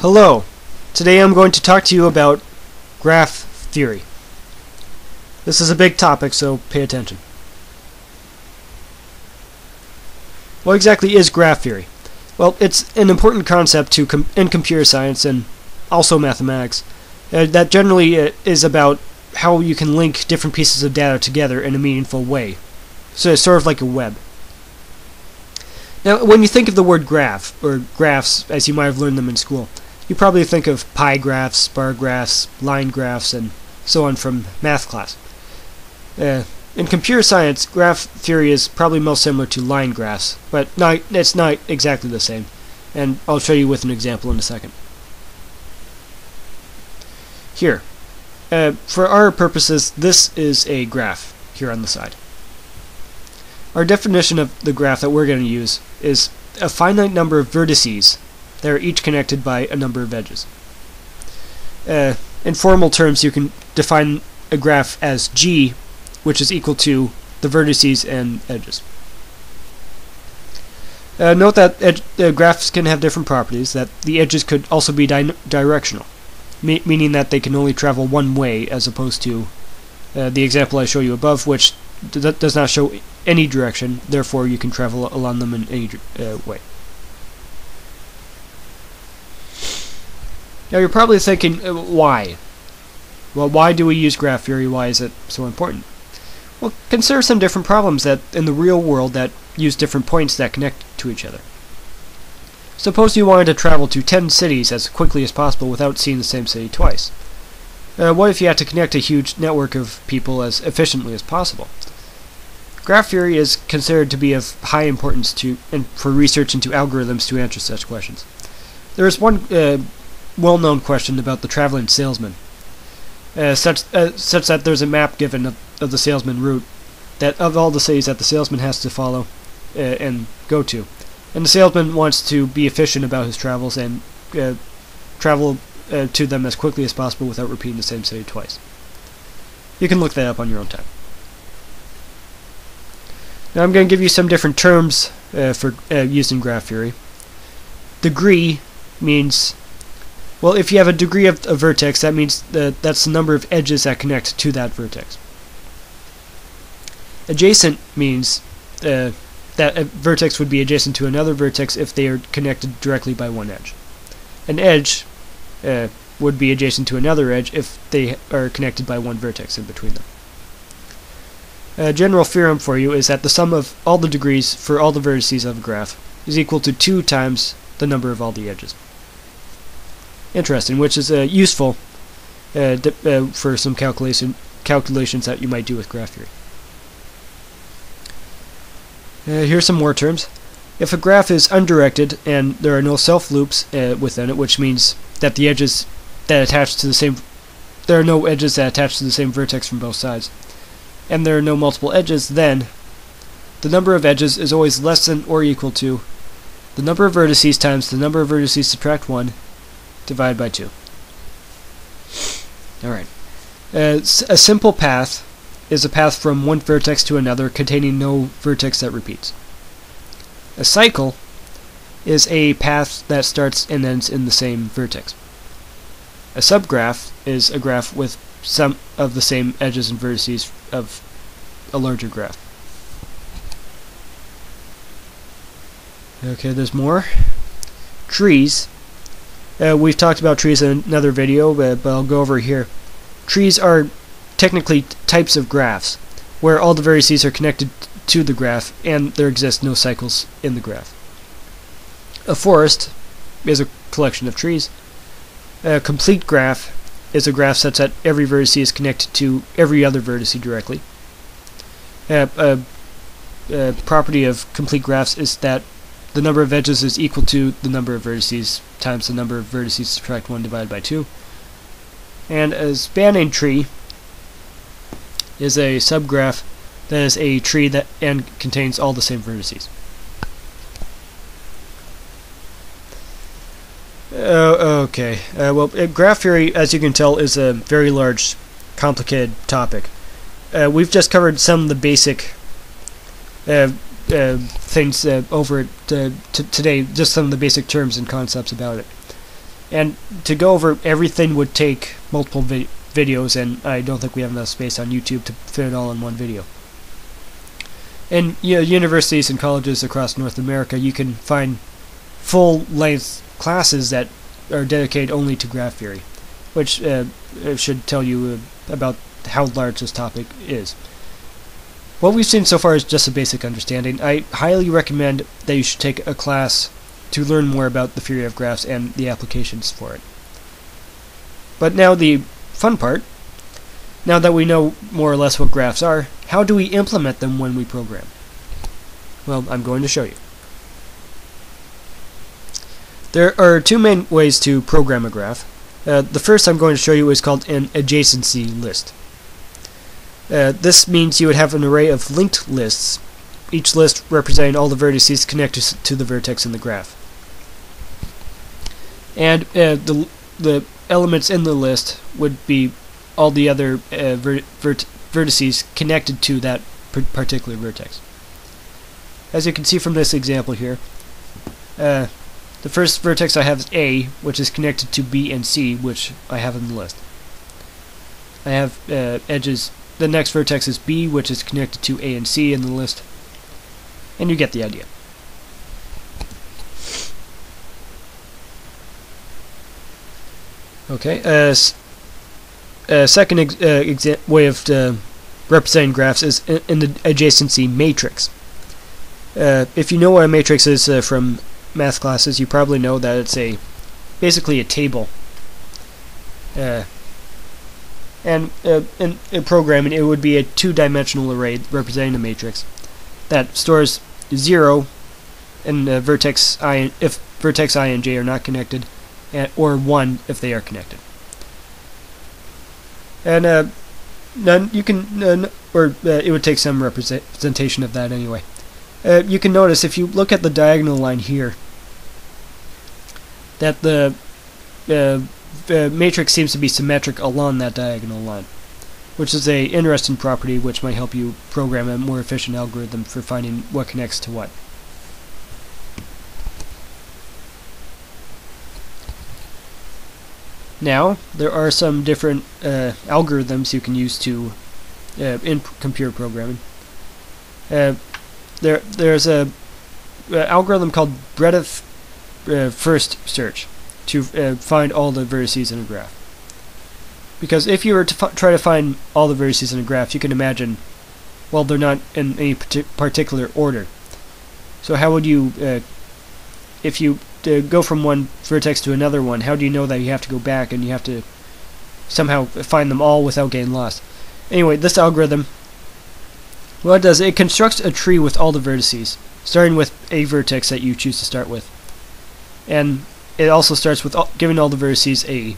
Hello. Today I'm going to talk to you about graph theory. This is a big topic, so pay attention. What exactly is graph theory? Well, it's an important concept to com in computer science and also mathematics uh, that generally uh, is about how you can link different pieces of data together in a meaningful way. So it's sort of like a web. Now, when you think of the word graph, or graphs as you might have learned them in school, you probably think of pie graphs, bar graphs, line graphs, and so on from math class. Uh, in computer science, graph theory is probably most similar to line graphs, but not, it's not exactly the same, and I'll show you with an example in a second. Here, uh, for our purposes, this is a graph here on the side. Our definition of the graph that we're going to use is a finite number of vertices that are each connected by a number of edges. Uh, in formal terms, you can define a graph as G, which is equal to the vertices and edges. Uh, note that uh, graphs can have different properties, that the edges could also be di directional, me meaning that they can only travel one way as opposed to uh, the example I show you above, which does not show any direction, therefore you can travel along them in any uh, way. Now you're probably thinking, uh, why? Well, why do we use graph theory? Why is it so important? Well, consider some different problems that in the real world that use different points that connect to each other. Suppose you wanted to travel to 10 cities as quickly as possible without seeing the same city twice. Uh, what if you had to connect a huge network of people as efficiently as possible? Graph theory is considered to be of high importance to and for research into algorithms to answer such questions. There is one uh, well-known question about the traveling salesman, uh, such uh, such that there's a map given of, of, the salesman route that of all the cities that the salesman has to follow uh, and go to, and the salesman wants to be efficient about his travels and uh, travel uh, to them as quickly as possible without repeating the same city twice. You can look that up on your own time. Now I'm going to give you some different terms uh, for used in graph theory. Degree means well, if you have a degree of a vertex, that means that that's the number of edges that connect to that vertex. Adjacent means uh, that a vertex would be adjacent to another vertex if they are connected directly by one edge. An edge uh, would be adjacent to another edge if they are connected by one vertex in between them. A general theorem for you is that the sum of all the degrees for all the vertices of a graph is equal to 2 times the number of all the edges interesting, which is uh, useful uh, uh, for some calculation calculations that you might do with graph theory. Uh, here's some more terms. If a graph is undirected and there are no self loops uh, within it, which means that the edges that attach to the same there are no edges that attach to the same vertex from both sides, and there are no multiple edges, then the number of edges is always less than or equal to the number of vertices times the number of vertices subtract 1 divide by 2. Alright. Uh, a simple path is a path from one vertex to another containing no vertex that repeats. A cycle is a path that starts and ends in the same vertex. A subgraph is a graph with some of the same edges and vertices of a larger graph. Okay, there's more. Trees uh, we've talked about trees in another video, but, but I'll go over here. Trees are technically types of graphs, where all the vertices are connected to the graph, and there exist no cycles in the graph. A forest is a collection of trees. A complete graph is a graph such that every vertex is connected to every other vertex directly. Uh, a, a property of complete graphs is that the number of edges is equal to the number of vertices times the number of vertices subtract 1 divided by 2. And a spanning tree is a subgraph that is a tree that and contains all the same vertices. Uh, okay. Uh, well, uh, graph theory, as you can tell, is a very large, complicated topic. Uh, we've just covered some of the basic uh, things uh, over uh, today, just some of the basic terms and concepts about it. And to go over everything would take multiple vi videos, and I don't think we have enough space on YouTube to fit it all in one video. In you know, universities and colleges across North America, you can find full-length classes that are dedicated only to graph theory, which uh, should tell you uh, about how large this topic is. What we've seen so far is just a basic understanding. I highly recommend that you should take a class to learn more about the theory of graphs and the applications for it. But now the fun part. Now that we know more or less what graphs are, how do we implement them when we program? Well, I'm going to show you. There are two main ways to program a graph. Uh, the first I'm going to show you is called an adjacency list. Uh, this means you would have an array of linked lists, each list representing all the vertices connected to the vertex in the graph. And uh, the, the elements in the list would be all the other uh, vert vert vertices connected to that particular vertex. As you can see from this example here, uh, the first vertex I have is A, which is connected to B and C, which I have in the list. I have uh, edges the next vertex is B, which is connected to A and C in the list. And you get the idea. Okay, uh, uh, second ex uh, way of uh, representing graphs is in, in the adjacency matrix. Uh, if you know what a matrix is uh, from math classes, you probably know that it's a basically a table. Uh, and uh, in, in, programming it would be a two-dimensional array representing a matrix. That stores 0 and uh, vertex i if vertex i and j are not connected and, or 1 if they are connected. And uh, none you can uh, or uh, it would take some representation of that anyway. Uh, you can notice if you look at the diagonal line here that the the matrix seems to be symmetric along that diagonal line, which is a interesting property which might help you program a more efficient algorithm for finding what connects to what. Now, there are some different uh, algorithms you can use to uh, in computer programming. Uh, there, there's a, algorithm called breadth uh, first search to uh, find all the vertices in a graph. Because if you were to try to find all the vertices in a graph, you can imagine, well, they're not in any particular order. So how would you, uh, if you uh, go from one vertex to another one, how do you know that you have to go back and you have to somehow find them all without getting lost? Anyway, this algorithm, what it does, it constructs a tree with all the vertices, starting with a vertex that you choose to start with. And it also starts with giving all the vertices a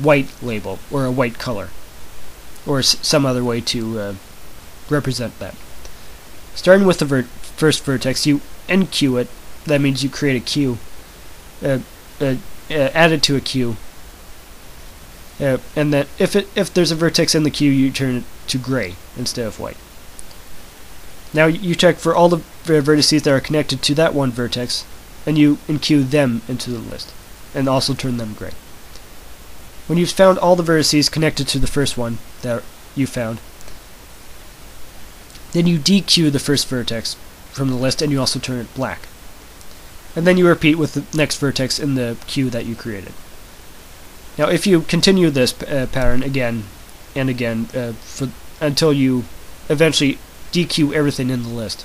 white label or a white color or some other way to uh, represent that. Starting with the ver first vertex, you enqueue it. That means you create a queue, uh, uh, uh add it to a queue, uh, and then if it if there's a vertex in the queue, you turn it to gray instead of white. Now you check for all the vertices that are connected to that one vertex, and you enqueue them into the list, and also turn them gray. When you've found all the vertices connected to the first one that you found, then you dequeue the first vertex from the list and you also turn it black. And then you repeat with the next vertex in the queue that you created. Now if you continue this uh, pattern again and again uh, for, until you eventually dequeue everything in the list,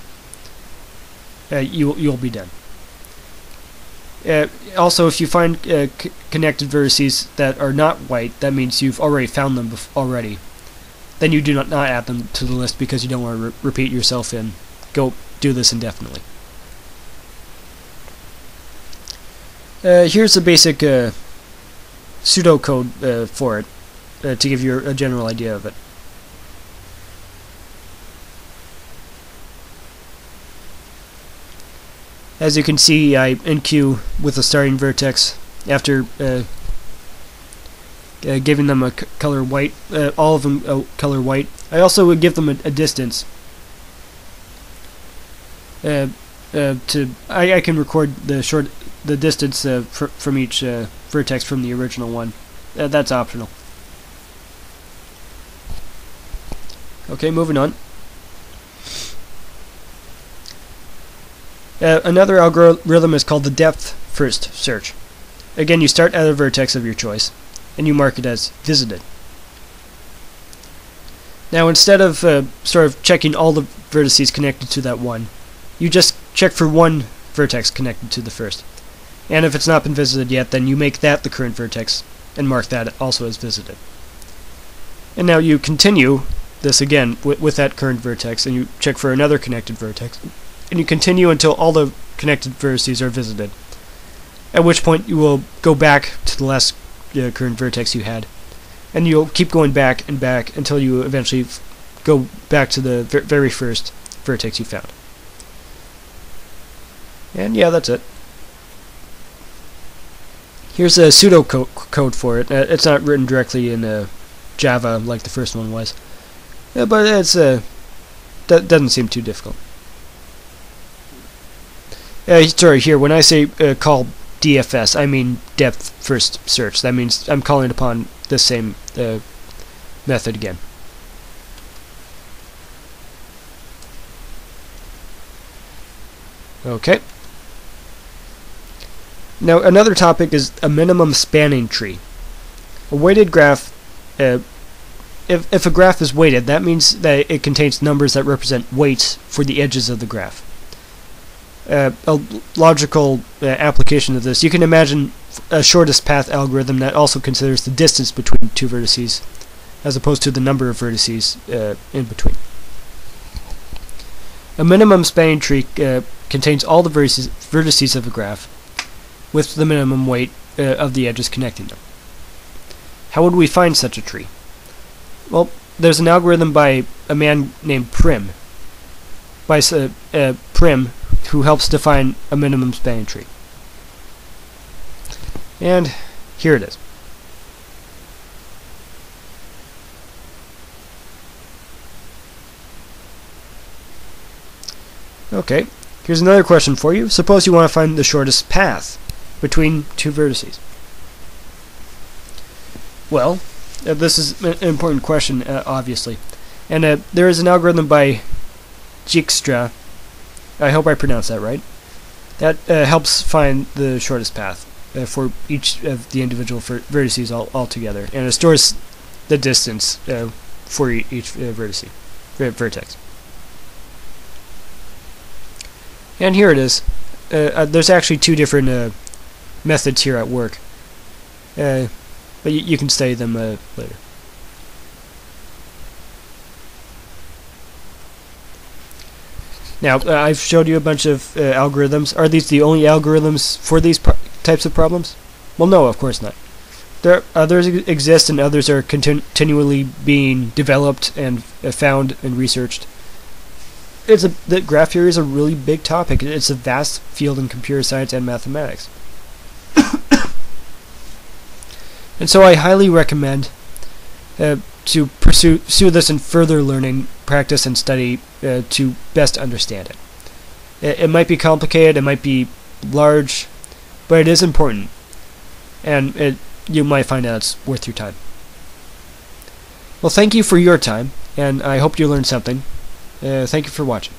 uh, you, you'll be done. Uh, also, if you find uh, connected vertices that are not white, that means you've already found them already. Then you do not, not add them to the list because you don't want to re repeat yourself and go do this indefinitely. Uh, here's a basic uh, pseudocode uh, for it uh, to give you a general idea of it. As you can see, I enqueue with a starting vertex after uh, uh, giving them a color white, uh, all of them uh, color white. I also would give them a, a distance. Uh, uh, to I, I can record the short the distance fr from each vertex from the original one. That's optional. Okay, moving on. Uh, another algorithm is called the depth first search. Again, you start at a vertex of your choice, and you mark it as visited. Now, instead of uh, sort of checking all the vertices connected to that one, you just check for one vertex connected to the first. And if it's not been visited yet, then you make that the current vertex, and mark that also as visited. And now you continue this again with, with that current vertex, and you check for another connected vertex, and you continue until all the connected vertices are visited. At which point you will go back to the last uh, current vertex you had, and you'll keep going back and back until you eventually go back to the ver very first vertex you found. And yeah, that's it. Here's a pseudocode for it. Uh, it's not written directly in uh, Java like the first one was. Yeah, but it's uh, that doesn't seem too difficult. Uh, sorry, here when I say uh, call DFS, I mean depth first search. That means I'm calling upon the same uh, method again. Okay. Now another topic is a minimum spanning tree. A weighted graph uh, if, if a graph is weighted, that means that it contains numbers that represent weights for the edges of the graph. Uh, a logical uh, application of this, you can imagine a shortest path algorithm that also considers the distance between two vertices, as opposed to the number of vertices uh, in between. A minimum spanning tree uh, contains all the vertices, vertices of a graph, with the minimum weight uh, of the edges connecting them. How would we find such a tree? Well, there's an algorithm by a man named Prim, by uh, uh, Prim, who helps define a minimum spanning tree. And here it is. Okay, here's another question for you. Suppose you want to find the shortest path between two vertices. Well, uh, this is an important question, uh, obviously. And uh, there is an algorithm by Dijkstra, I hope I pronounced that right, that uh, helps find the shortest path uh, for each of the individual vertices all, all together. And it stores the distance uh, for each vertice, vertex. And here it is. there's actually two different methods here at work. But you, can study them uh, later. Now, uh, I've showed you a bunch of uh, algorithms. Are these the only algorithms for these types of problems? Well, no, of course not. There others exist, and others are continu continually being developed and uh, found and researched. It's a the graph theory is a really big topic. It's a vast field in computer science and mathematics. And so I highly recommend uh, to pursue, pursue this in further learning, practice, and study uh, to best understand it. it. It might be complicated, it might be large, but it is important, and it, you might find out it's worth your time. Well, thank you for your time, and I hope you learned something. Uh, thank you for watching.